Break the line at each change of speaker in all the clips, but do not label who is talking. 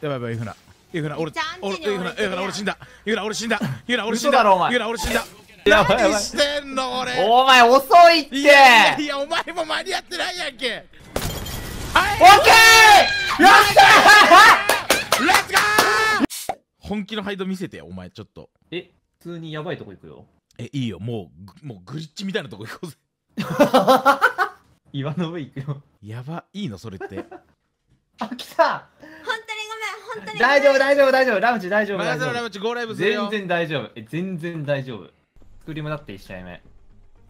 やばいやばい、イフナ。イフナ、俺俺、イフナ、イフナ、俺死んだ。イフナ、俺死んだ。イフナ、俺死んだ。イフナ、俺死んだ。
やばいやばい
何してんの、俺。
お前遅いって
いやいや、お前も間に合ってないやんけ。はい。
オッケーやった
レッツゴー本気のハイド見せてよお前ちょっと
え普通にやばいとこ行くよ
えいいよもうぐもうグリッチみたいなとこ行こうぜ
岩の上行くよ
やばいいのそれって
あ来た大丈夫大丈夫大丈夫。ラムチ大丈夫
マ
大丈夫。
ラムチゴーライブするよ。
全然大丈夫。え全然大丈夫。スクリームだって1試合目。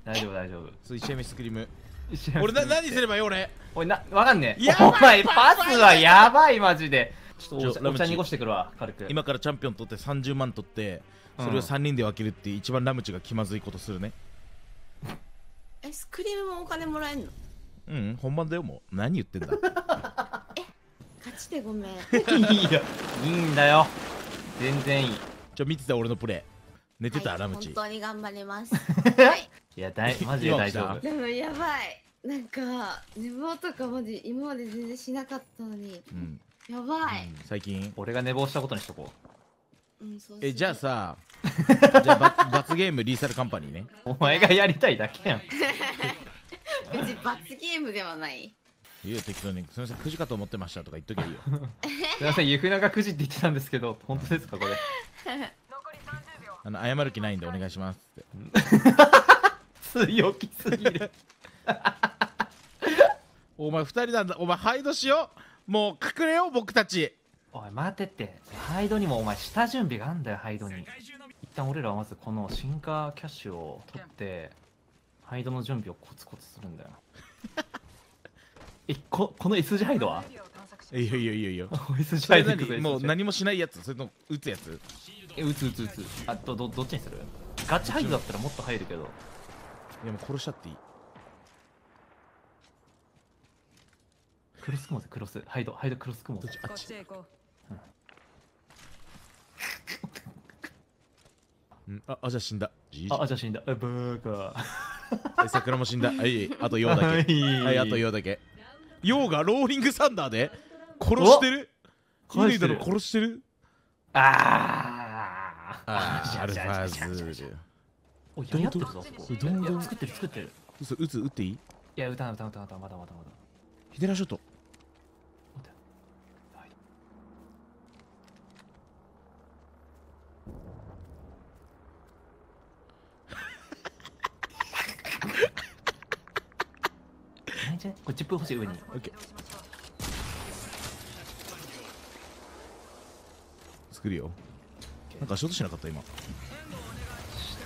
大丈夫大丈夫。
そう1試合目スクリーム。
一試合目
俺な何すればいい俺。
おいなわかんねえ。
やばい
お前パスはやばいマジで。ちょっとお
ちょラムチ
茶お茶濁してくるわ軽く。
今からチャンピオン取って30万取って
うん。
それを3人で分けるっていう一番ラムチが気まずいことするね。
えスクリームもお金もらえんの？
うん本番だよもう。何言ってんだ
勝ちでごめん。
いいよいいんだよ。全然いい。
ちょ見てた俺のプレー寝てた、
はい
ラムチ
本当に頑張ります。はい。
いやだいマジで大丈
今
夫。
でもやばい。なんか寝坊とかマジ今まで全然しなかったのに。
うん、
やばい、
うん。最近？
俺が寝坊したことにしとこ
う。ん、そう
えじゃあ
さ
さ じゃあ罰罰ゲームリーサルカンパニーね。
うお前がやりたいだけやん。
別に罰ゲームではない
いいよ適当に。すみません9時かと思ってましたとか言っときゃいいよ。
すいませんゆふなが9時って言ってたんですけど本当ですかこれ？
あの謝る気ないんでお願いしますって。
強気すぎる。
お前2人なんだ。お前ハイドしよう。もう隠れよう僕たち。
おい待てって。ハイドにもお前下準備があんだよハイドに。一旦俺らはまずこの進化キャッシュを取ってハイドの準備をコツコツするんだよえここの S 字ハイドは？い
いよいいよいいよいいよ
S 字ハイド。
もう何もしないやつ？それとも打つやつ？
え撃つ撃つ撃つ。あどどどっちにする？ガチハイドだったらもっと入るけど。
いやもう殺しちゃっていい。
クロス組もうぜクロス。ハイドハイドクロス組もうぜ。
どっち？あっち。うん。ああじゃあ死んだ。
ああじゃあ死んだ。えバーカ
はい桜も死んだ。はいあとヨウだけ。
い。
はいあとヨウだけヨウがローリングサンダーで殺してる？
返してる。
乾殺してる？
あー。
あーアルファズール
おやってるぞ。そこ
どんどん。
作ってる作ってる。
嘘打つ打っていい？
いや歌う歌う歌う歌うまだまだまだ。
ヒデラショット
待ってはい何じゃこれ10分欲しい上に。
オッケー。作るよ。なんかショートしなかった今。
し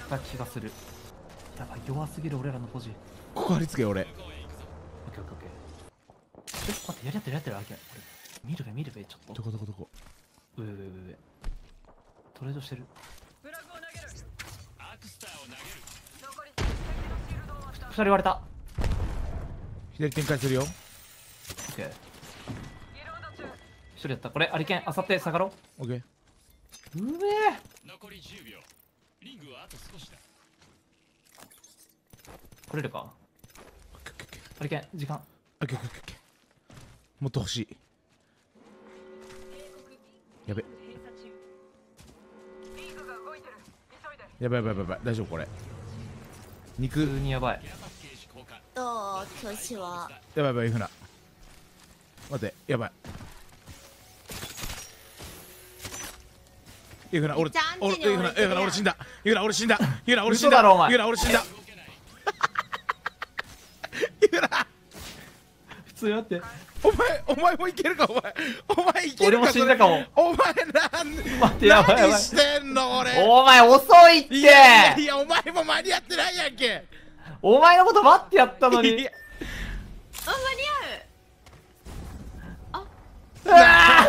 た気がする。やばい弱すぎる俺らのポジ。
ここ貼り付け俺。
オッケーオッケーオッケー。え待ってやり合ってるやり合ってる。あけ見るべ見るべちょっと。
どこどこどこ。
上上上。上トレードしてる。二人割れた
左展開するよ。
オッケー。一人やった。これアリケンあさって下がろ
オッケー。
ううえ。
残り10秒リングはあと少しだ
来れるか。アリケン時間。
オッケーオッケーオッケー。もっと欲しい。やべ。やばいやばいやばいやばい。大丈夫これ。肉。
普通にやばい
どう調子は。
やばいやばい F な待ってやばい。F な俺俺
に
F な
置いてる
F な俺死んだ。F な俺死んだ。F な俺死んだ。
嘘だろお前。
F な俺死んだ。F な。
普通やって。
お前お前もいけるかお前。お前いけるか
俺も死んだかも。
お前なん
待ってやばいやばい。
何してんの俺。
お前遅いって。
いやいやお前も間に合ってないやんけ
お前のこと待ってやったのに。
いや。
あ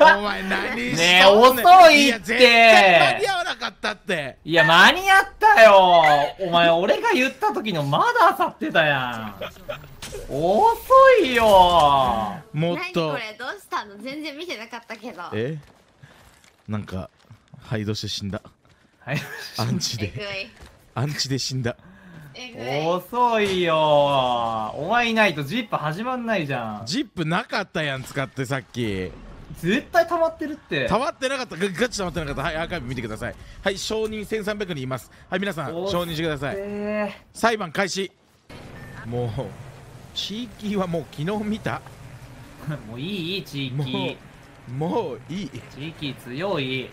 間に
お前何してん
ねえ遅いって。
間に合わなかったって。
いや間に合ったよ。お前俺が言った時のまだ当たってたやん。遅いよ。
もっ
合う何
と
これどうしたの？全然見てなかったけど。
え？なんかハイドして死んだ。
はい
アンチで。
い。
アンチで死んだ
遅いよ。お前いないとジップ始まんないじゃん。
ジップなかったやん使ってさっき。
絶対溜まってるって。
溜まってなかった。ガガチ溜まってなかった。はいアーカイブ見てください。はい承認1300人います。はい皆さん承認してください。
え
裁判開始。もう地域はもう昨日見た。
ー、もういいいい地
も
域
うもういい。
地域強い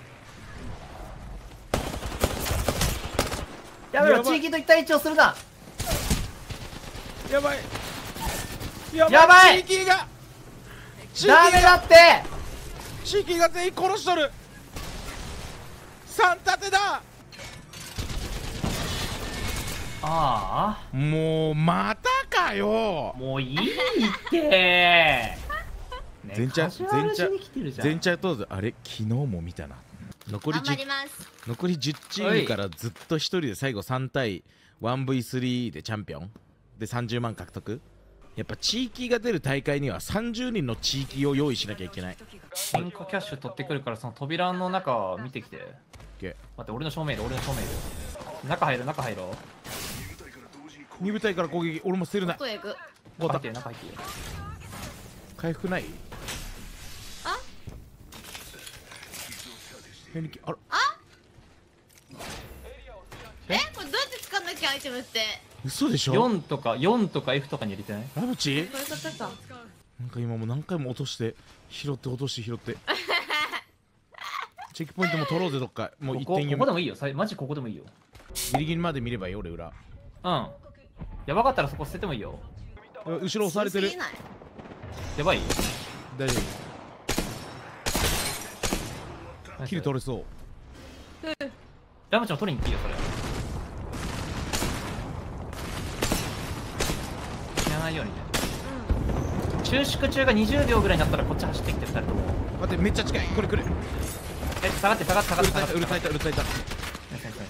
やめろ地域と一対一をするな。
やばい。や
やばい。
地域が。地
ダメだって。
地域が全員殺しとる。三立てだ。
あ
もうまたかよ。
あもういいって。ね
全茶全茶全茶とあれ昨日も見たな残り10
頑張ります。
残り10チームからずっと一人で最後3対 1v3 でチャンピオン。で30万獲得。やっぱ地域が出る大会には30人の地域を用意しなきゃいけない。
進化キャッシュ取ってくるからその扉の中見てきて。
OK
待って俺の正面いる俺の正面いる中入る中入ろう。
2部隊から攻撃俺も捨てるな。
中入ったて中入って。
回復ない？変力あら。
えこれどうやって使うんだっけアイテムって？
嘘でしょ
？4とか4とか F とかに入れてない？
ラブチ？
こういうことか
なんか今もう何回も落として拾って落として拾って。チェックポイントも取ろうぜどっか。もう1
ここ
点
ここでもいいよ。さマジここでもいいよ。
ギリギリまで見ればいい俺裏。
うんやばかったらそこ捨ててもいいよ。
後ろ押されてる。
やばい
大丈夫キル取れそう。
ラムちゃん取りに行っていいよそれ。死なないようにね。収縮中が20秒ぐらいになったらこっち走ってきて2人とも。
待ってめっちゃ近い。これ来る。
え下がって下がって下が
う
って下がって。
るさいたうるさいたうるさい。た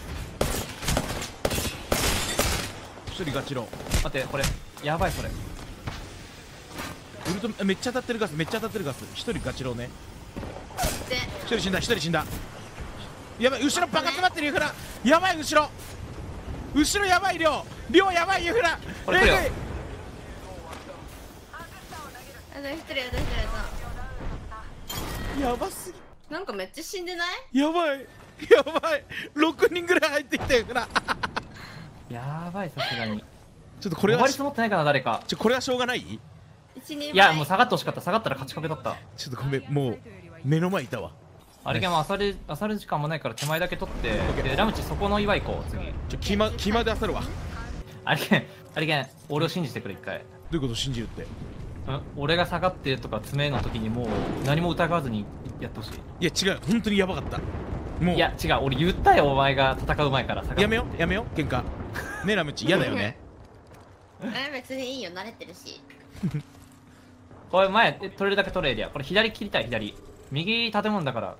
一人ガチロ
ス待ってこれ。やばいそれ。
ウルトめっちゃ当たってるガスめっちゃ当たってるガス。一人ガチロね。
で
一人死んだ一人死んだ。やばい後ろバカ詰まってるユフラ。やばい後ろ。後ろやばい量。量やばいユフラ。
これ来るよ。
えぐい。
あと一人や
ばす
となんかめっちゃ死んでない？
ぎやばい。やばい。6人ぐらい入ってきたユフラ
やばいさすがに。
ちょっとこれは
ってないかな誰か。
ちょこれはしょうがない？
いやもう下がってほしかった。下がったら勝ち確だった。
ちょっとごめんもう目の前いたわ
あれけもう漁る漁る時間もないから手前だけ取ってでラムチそこの岩行こう次。
ちょキマキマで当たるわ。ど
あれけんあれけん俺を信じてくれ一回。
ういうこと信じるって？
うん俺が下がってるとか爪の時にもう何も疑わずにやってほし
い。や違う。本当にやばかった。も
いう。いや違う。俺言ったよお前が戦う前から下がって。
やめようやめよう喧嘩。ねラムチ。嫌だよね。
え別にいいよ慣れてるし。
これ前え取れるだけ取れエリアこれ左切りたい左。右建物だから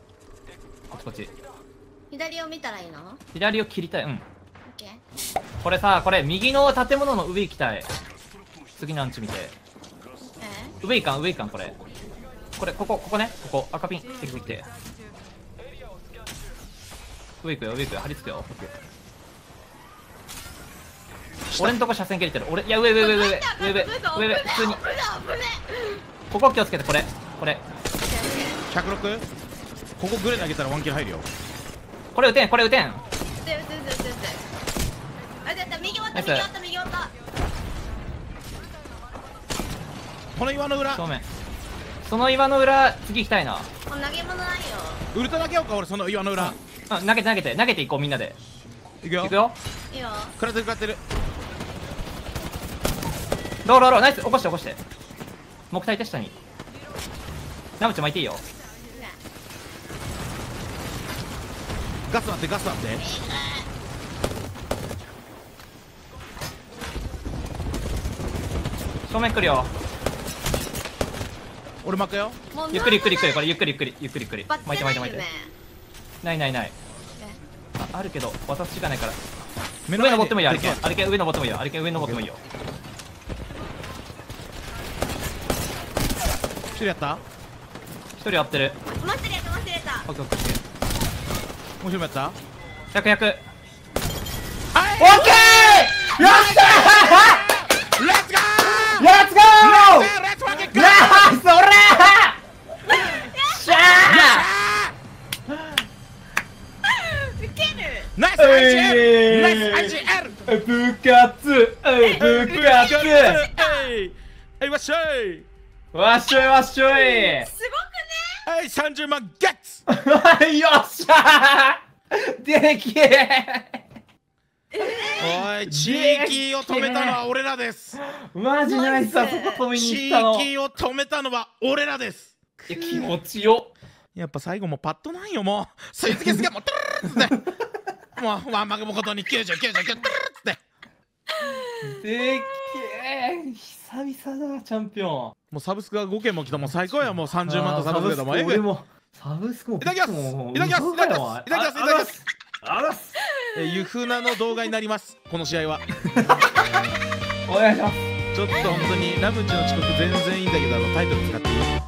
こっちこっち。
左を見たらいいの？
左を切りたい。うん。
ケー
これさこれ右の建物の上行きたい。次のアンチ見て。
え？
上行かん上行かんこれ。これここここね。ここ。赤ピン。来て来て来て。上行くよ上行くよ。張り付くよ。俺んとこ車線切れてる。俺いや上上上上上上上上上上普通に。ここ気をつけてこれ。これ。
106ここグレ投げたらワンキル入るよ。
これ撃てんこれ撃てん。
撃て撃て撃て撃て撃てあ出た右終わった右終わった右終わった。
この岩の裏。
正面。その岩の裏次行きたいな。
もう投げ物ないよ。
ウルト投げようか俺その岩の裏。
うん。投げて投げて投げていこうみんなで。
いくよ。
いくよ。
いいよ。
食らってる食らってる。
ローローローナイス。起こして起こして。木体手下に。ナムチ巻いていいよ
ね
ガス割ってガス割って。
正面来るよ。
俺巻くよ。
ゆっくりゆっくりゆっくりこれゆっくりゆっくりゆっくりゆっくり巻いて巻いて巻いて。
ね。
ないないない。ああるけど私しかないから。
目
上登ってもいいよあれ
で
けあれけ。上登ってもいいよ。あれけ上登ってもいいよ。
一人やった？
一人やってる。
待ってるやつ待ってるやつ
オッケーオッケー
面白いやった
100、100
はい！
オッケーよっしゃ！
ーレッツゴ
ー！レッツゴ
ー！レッツゴー！
ナイスオラーしゃ
ー！
ウケる！ナイス IGR ナイス IGR 部活
部活。はいわっしょい！
わっしょいわっしょい。
すごくね。
はい30万ゲッツ！
よっしゃー！でけえ
おい地域を止めたのは俺らです。
マジナイスあそこ止めに
地
行ったの。い
域を止めたのは俺らです。
や気持ちよ。
やっぱ最後もうパッとないよもう。スイーツケースがもうトゥルルルってもうワンマグもことに9999トゥルルルって
でっけえ久々だチャンピオン
もうサブスクが5件も来たもう最高やもう30万とサブスクだもうえぐい
俺もサブスクも
いただきます。いただきます。
嘘だよ
いただきます。いただきます。
あらす。
えーユフナの動画になります。この試合は。
お願いします。
ちょっと本当にラムチの遅刻全然いいんだけどあのタイトル使っていい